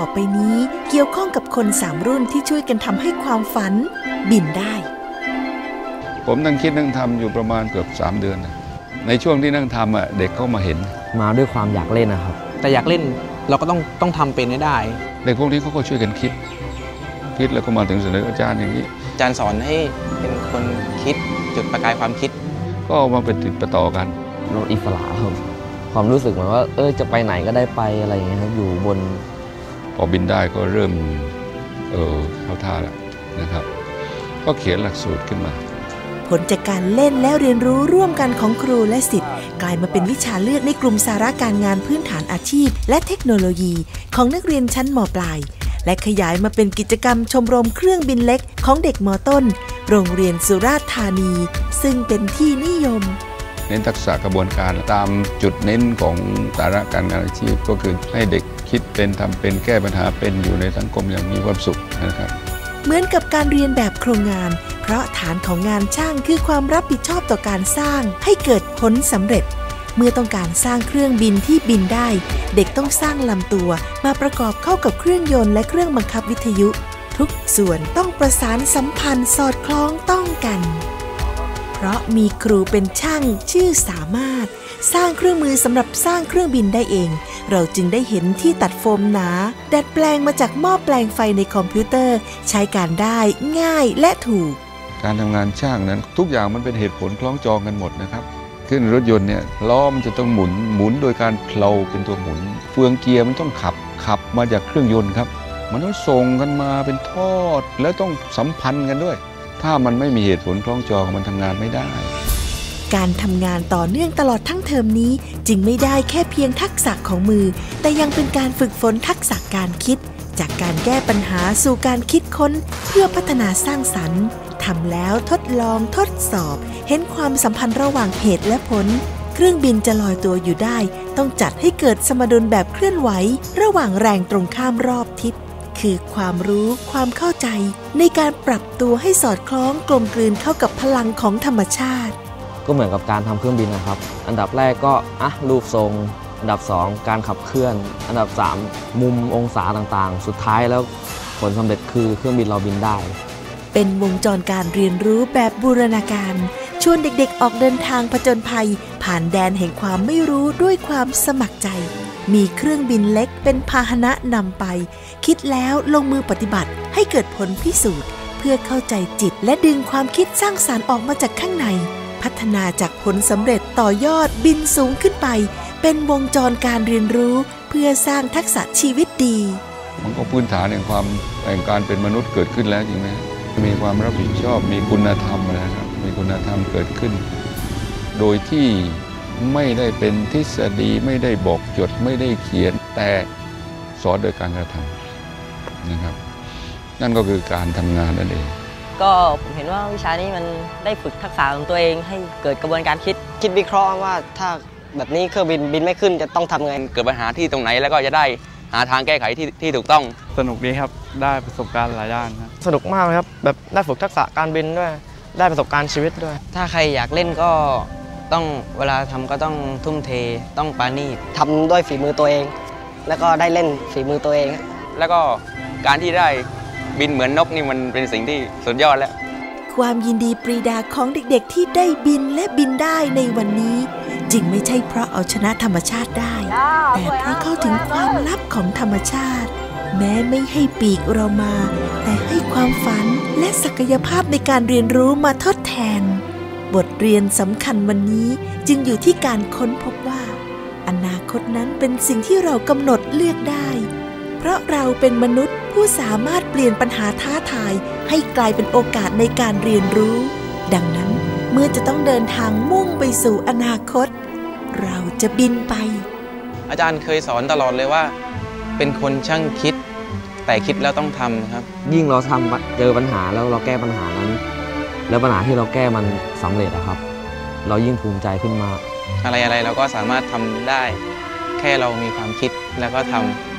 อไปนี้เกี่ยวข้องกับคนสามรุ่นที่ช่วยกันทำให้ความฝันบินได้ ผมนั่งคิดนั่งทำอยู่ประมาณเกือบ 3 เดือนนะในช่วงที่นั่งทำอะเด็กเข้ามาเห็น มาด้วยความอยากเล่นนะครับ แต่อยากเล่นเราก็ต้องต้องทำเป็นให้ได้ เด็กพวกนี้เขาก็ช่วยกันคิด คิดแล้วก็มาถึงเสนออาจารย์อย่างนี้ อาจารย์สอนให้เป็นคนคิดจุดประกายความคิด ก็เอามาเป็นติดประต่อกันรถอิสระครับความรู้สึกเหมือนว่าเออจะไปไหนก็ได้ไปอะไรอย่างเงี้ยครับอยู่บน พอบินได้ก็เริ่มเออเข้าท่าแล้วนะครับ ก็เขียนหลักสูตรขึ้นมา ผลจากการเล่นและเรียนรู้ร่วมกันของครูและสิทธิ์ กลายมาเป็นวิชาเลือกในกลุ่มสาระการงานพื้นฐานอาชีพ และเทคโนโลยี ของนักเรียนชั้นมปลาย และขยายมาเป็นกิจกรรมชมรมเครื่องบินเล็กของเด็กมต้น โรงเรียนสุราษฎร์ธานี ซึ่งเป็นที่นิยม น้นทักษะกระบวนการตามจุดเน้นของสาระการงานอาชีพ ก็คือให้เด็กคิดเป็นทำเป็นแก้ปัญหาเป็นอยู่ในสังคมอย่างมีความสุขนะครับ เหมือนกับการเรียนแบบโครงงาน เพราะฐานของงานช่างคือความรับผิดชอบต่อการสร้าง ให้เกิดผลสำเร็จ เมื่อต้องการสร้างเครื่องบินที่บินได้ เด็กต้องสร้างลำตัว มาประกอบเข้ากับเครื่องยนต์และเครื่องบังคับวิทยุ ทุกส่วนต้องประสานสัมพันธ์สอดคล้องต้องกัน เพราะมีครูเป็นช่างชื่อสามารถ สร้างเครื่องมือสำหรับสร้างเครื่องบินได้เอง เราจึงได้เห็นที่ตัดโฟมหนา ดัดแปลงมาจากหม้อแปลงไฟในคอมพิวเตอร์ ใช้การได้ง่ายและถูก การทำงานช่างนั้น ทุกอย่างมันเป็นเหตุผลคล้องจองกันหมดนะครับขึ้นรถยนต์เนี่ยล้อมันจะต้องหมุนหมุนโดยการเพลาเป็นตัวหมุน เฟืองเกียร์มันต้องขับขับมาจากเครื่องยนต์ครับ มันต้องส่งกันมาเป็นทอดแล้วต้องสัมพันธ์กันด้วย ถ้ามันไม่มีเหตุผลคล้องจองมันทำงานไม่ได้ การทำงานต่อเนื่องตลอดทั้งเทอมนี้จึงไม่ได้แค่เพียงทักษะของมือ แต่ยังเป็นการฝึกฝนทักษะการคิด จากการแก้ปัญหาสู่การคิดค้น เพื่อพัฒนาสร้างสรรค์ทำแล้วทดลองทดสอบ เห็นความสัมพันธ์ระหว่างเหตุและผล เครื่องบินจะลอยตัวอยู่ได้ ต้องจัดให้เกิดสมดุลแบบเคลื่อนไหว ระหว่างแรงตรงข้ามรอบทิศ คือความรู้ความเข้าใจ ในการปรับตัวให้สอดคล้องกลมกลืนเข้ากับพลังของธรรมชาติ ก็เหมือนกับการทำเครื่องบินนะครับ อันดับแรกก็อะรูปทรง อันดับ 2 การขับเคลื่อน อันดับ 3 มุมองศาต่างๆ สุดท้ายแล้วผลสำเร็จคือเครื่องบินเราบินได้ เป็นวงจรการเรียนรู้แบบบูรณาการชวนเด็กๆ ออกเดินทางผจญภัย ผ่านแดนแห่งความไม่รู้ด้วยความสมัครใจ มีเครื่องบินเล็กเป็นพาหนะนำไป คิดแล้วลงมือปฏิบัติให้เกิดผลพิสูจน์ เพื่อเข้าใจจิตและดึงความคิดสร้างสารรค์ออกมาจากข้างใน พัฒนาจากผลสำเร็จต่อยอดบินสูงขึ้นไป เป็นวงจรการเรียนรู้ เพื่อสร้างทักษะชีวิตดี มันก็พื้นฐานแห่งความแห่งการเป็นมนุษย์เกิดขึ้นแล้วจริงไหมมีความรับผิดชอบมีคุณธรรมนะครับมีคุณธรรมเกิดขึ้น โดยที่ ไม่ได้เป็นทฤษฎีไม่ได้บอกจดไม่ได้เขียน แต่สอนโดยการกระทำนะครับ นั่นก็คือการทำงานนั่นเองก็ผมเห็นว่าวิชานี้มันได้ฝึกทักษะของตัวเอง ให้เกิดกระบวนการคิดคิดวิเคราะห์ว่าถ้าแบบนี้เครื่องบินบินไม่ขึ้นจะต้องทำไงเกิดปัญหาที่ตรงไหนแล้วก็จะได้หาทางแก้ไขที่ที่ถูกต้อง สนุกดีครับได้ประสบการณ์หลายด้านครับสนุกมากเลยครับแบบได้ฝึกทักษะการบินด้วย ได้ประสบการณ์ชีวิตด้วย ถ้าใครอยากเล่นก็ ต้องเวลาทำก็ต้องทุ่มเทต้องปานีตทำด้วยฝีมือตัวเอง แล้วก็ได้เล่นฝีมือตัวเอง แล้วก็การที่ได้บินเหมือนนกนี่มันเป็นสิ่งที่สุดยอดแล้ว ความยินดีปรีดาของเด็กๆที่ได้บินและบินได้ในวันนี้จึงไม่ใช่เพราะเอาชนะธรรมชาติได้ แต่เพราะเข้าถึงความลับของธรรมชาติ แม้ไม่ให้ปีกเรามา แต่ให้ความฝันและศักยภาพในการเรียนรู้มาทดแทน บทเรียนสำคัญวันนี้จึงอยู่ที่การค้นพบว่า อนาคตนั้นเป็นสิ่งที่เรากำหนดเลือกได้ เพราะเราเป็นมนุษย์ผู้สามารถเปลี่ยนปัญหาท้าทายให้กลายเป็นโอกาสในการเรียนรู้ ดังนั้นเมื่อจะต้องเดินทางมุ่งไปสู่อนาคต เราจะบินไป อาจารย์เคยสอนตลอดเลยว่า เป็นคนช่างคิด แต่คิดแล้วต้องทำครับ ยิ่งเราทำเจอปัญหาแล้วเราแก้ปัญหานั้น แล้วปัญหาที่เราแก้มันสำเร็จอะครับ เรายิ่งภูมิใจขึ้นมาอะไรอะไรเราก็สามารถทำได้ แค่เรามีความคิดแล้วก็ทำ